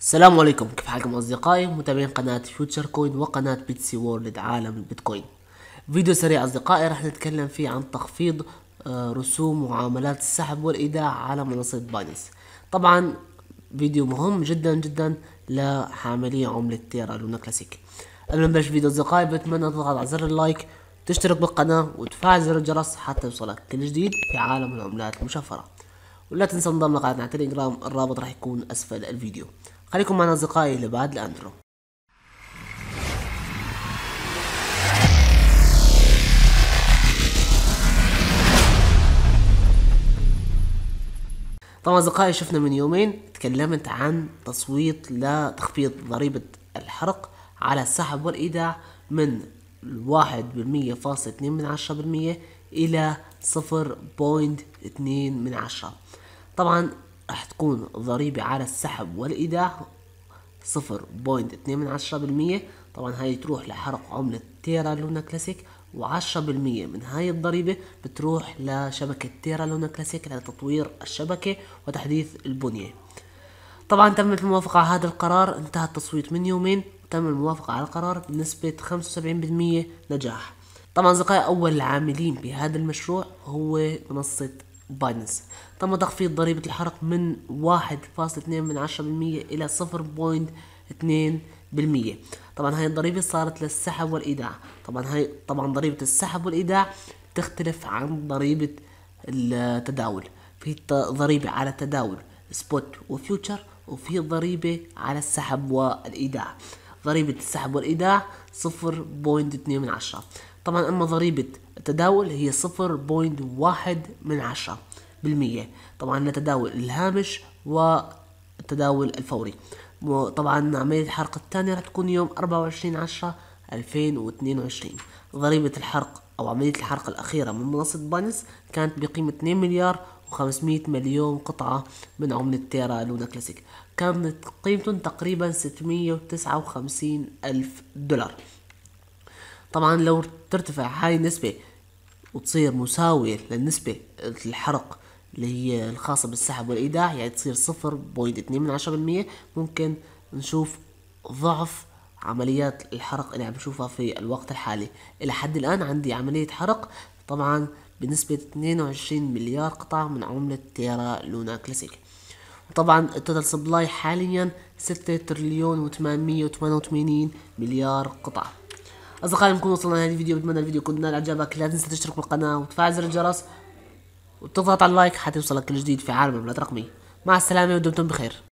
السلام عليكم. كيف حالكم أصدقائي؟ متابعين قناة Future Coin وقناة بيتسي وورلد عالم البيتكوين فيديو سريع أصدقائي راح نتكلم فيه عن تخفيض آه، رسوم معاملات السحب والإيداع على منصة Binance طبعا فيديو مهم جدا جدا لحاملي عملة Terra Luna Classic. قبل ما نبلش فيديو أصدقائي بتمنى تضغط على زر ال like تشترك بالقناة وتفعل زر الجرس حتى يوصلك كل جديد في عالم العملات المشفرة. ولا تنسى انضم لقناتنا على تليجرام الرابط راح يكون أسفل الفيديو. خليكم معنا أصدقائي لبعد الاندرو طبعا أصدقائي شفنا من يومين تكلمت عن تصويت لتخفيض ضريبة الحرق على السحب والإيداع من واحد بالمية فاصل اتنين من point اتنين من عشرة. طبعا راح تكون ضريبة على السحب والإيداع صفر point اتنين من عشرة بالمية. طبعا هاي تروح لحرق عملة Terra Luna Classic وعشرة بالمية من هاي الضريبة بتروح لشبكة Terra Luna Classic لتطوير الشبكة وتحديث البنية. طبعا تمت الموافقة على هذا القرار انتهى التصويت من يومين تم الموافقة على القرار بنسبة خمسة وسبعين بالمية نجاح. طبعا أصدقائي أول العاملين بهذا المشروع هو منصة Binance تم تخفيض ضريبة الحرق من واحد فاصل اثنين من عشرة بالمية إلى صفر point اثنين بالمية. طبعا هاي الضريبة صارت للسحب والإيداع. طبعا هاي طبعا ضريبة السحب والإيداع تختلف عن ضريبة التداول. في ضريبة على التداول spot و future وفي ضريبة على السحب والإيداع. ضريبة السحب والإيداع صفر point اثنين من عشرة. طبعا أما ضريبة التداول هي صفر point واحد من عشرة بالمية. طبعا لتداول الهامش والتداول الفوري. طبعا عملية الحرق الثانية راح تكون يوم أربعة وعشرين عشرة ألفين واثنين وعشرين. ضريبة الحرق أو عملية الحرق الأخيرة من منصة Binance كانت بقيمة 2 مليار و500 مليون قطعة من عملة تيرا لونا كلاسيك. كانت قيمتهم تقريبا 659 ألف دولار. طبعا لو ترتفع هاي النسبة وتصير مساوية للنسبة الحرق اللي هي الخاصة بالسحب والإيداع يعني تصير صفر point اتنين من عشرة بالمية ممكن نشوف ضعف عمليات الحرق اللي عم نشوفها في الوقت الحالي. إلى حد الآن عندي عملية حرق طبعا بنسبة 22 مليار قطعة من عملة تيرا لونا كلاسيك. طبعا ال total supply حاليا 6 تريليون و888 مليار قطعة. أصدقائي نكون وصلنا لهذا الفيديو. بتمنى الفيديو يكون نال إعجابك. لا تنسى تشترك بالقناه وتفعل زر الجرس وتضغط على اللايك حتى يوصلك كل جديد في عالم العملات الرقمية. مع السلامة ودمتم بخير.